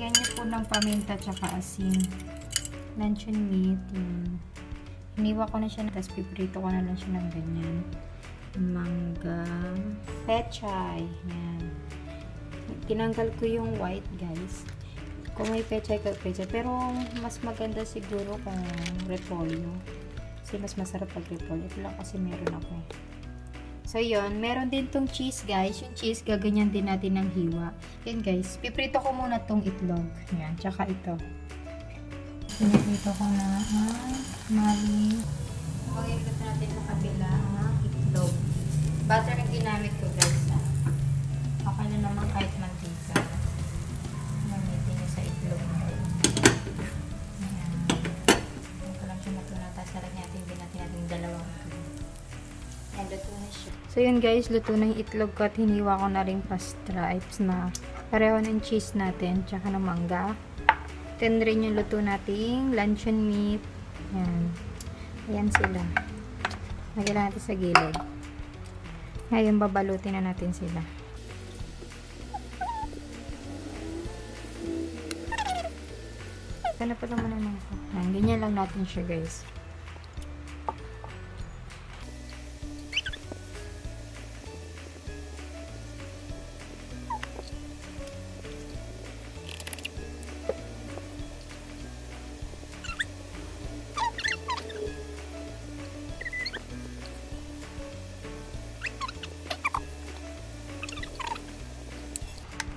Lagyan niyo po ng paminta tsaka asin. Luncheon meat. Yun. Hiniwa ko na siya, tapos piprito ko na lang siya ng ganyan. Mangga. Pechay. Yan. Tinanggal ko yung white, guys. Kung may pechay ka, pechay. Pero, mas maganda siguro kung repolyo. Kasi mas masarap pag repolyo. Ito lang kasi meron ako eh. So, yun. Meron din tong cheese, guys. Yung cheese, gaganyan din natin ng hiwa. Yan, guys. Piprito ko muna tong itlog. Yan. Tsaka ito. Piniprito ko na ang mali. Pagkikita natin sa kabila ang itlog. Butter ang ginamit ko, guys. Ah. Okay na naman kahit mantika. Gamitin niyo sa itlog. Ayan. Ito lang siya matuna. Tapos lalagyan natin luto na siya. So yun guys, luto na yung itlog ko at hiniwa ko na rin pa stripes na pareho ng cheese natin tsaka ng mangga. Then rin yung luto nating luncheon meat. Ayan. Ayan sila. Lagyan natin sa gilid. Ngayon babalutin na natin sila. Sana pa naman naman ako. Ayan, ganyan lang natin siya guys.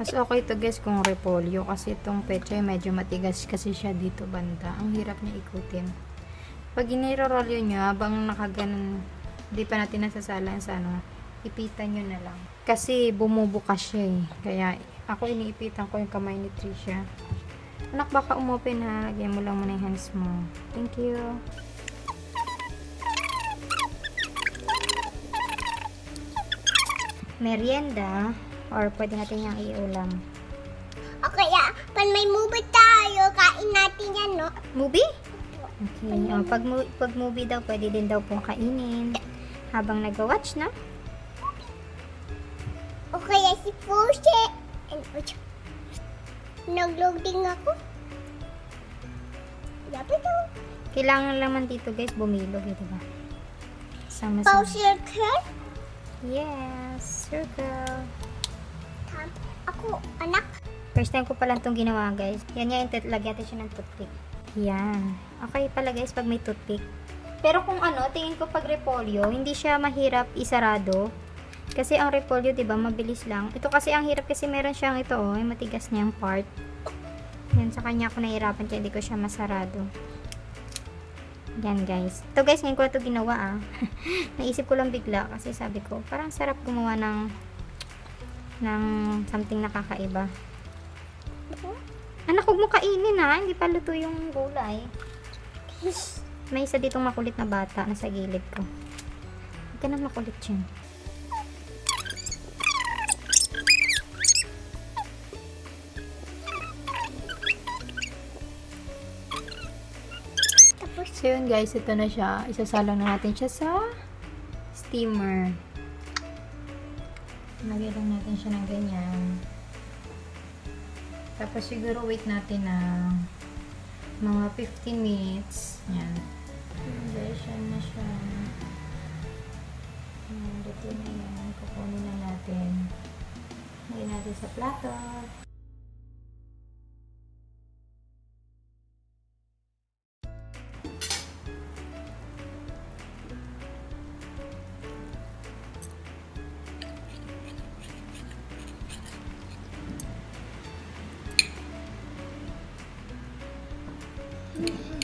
Mas okay to guys kung repolyo kasi itong pechay medyo matigas kasi siya dito banda. Ang hirap niya ikutin. Pag inirorolyo nyo habang nakaganon, hindi pa natin nasasalan sa ano, ipitan nyo na lang. Kasi bumubukas siya eh. Kaya ako iniipitan ko yung kamay ni Tricia. Anak baka umopen ha. Lagyan mo lang muna yung hands mo. Thank you. Merienda or pwede natin yung iulam. O kaya, pag may movie tayo, kain natin yan, no? Movie? Okay. Oh, pag, pag movie daw, pwede din daw pong kainin. Habang nag-watch na. O kaya si Fose. And, uch, nag-loading ako. Yabi daw. Kailangan naman dito guys, bumilog. Eh, diba? Sama-sama. Pause your curl. Yes, circle. Tam. Ako, anak. First time ko pala itong ginawa guys. Yan tit- lagyan natin siya ng toothpick. Yan. Okay pala guys pag may toothpick. Pero kung ano, tingin ko pag repolyo, hindi siya mahirap isarado. Kasi ang repolyo, 'di ba, mabilis lang. Ito kasi ang hirap kasi meron siyang ito oh, yung matigas niyang part. Yan sa kanya ako nahirapan kaya hindi ko siya masarado. Yan guys. Ito guys, ngayon ko ito ginawa ah. Naisip ko lang bigla kasi sabi ko, parang sarap gumawa ng ng something nakakaiba. Anak, huwag mo kainin ha. Hindi pa luto yung gulay. May isa ditong makulit na bata na sa gilid ko. Huwag ka na makulit yun. So yun guys, ito na siya. Isasalang na natin siya sa steamer. Lagyan lang natin siya ng ganyan. Tapos siguro wait natin na mga 15 minutes. Yan. Yan na siya. Yan, dito na yan. Kukunin na natin. Lagyan natin sa plato. Mm-hmm.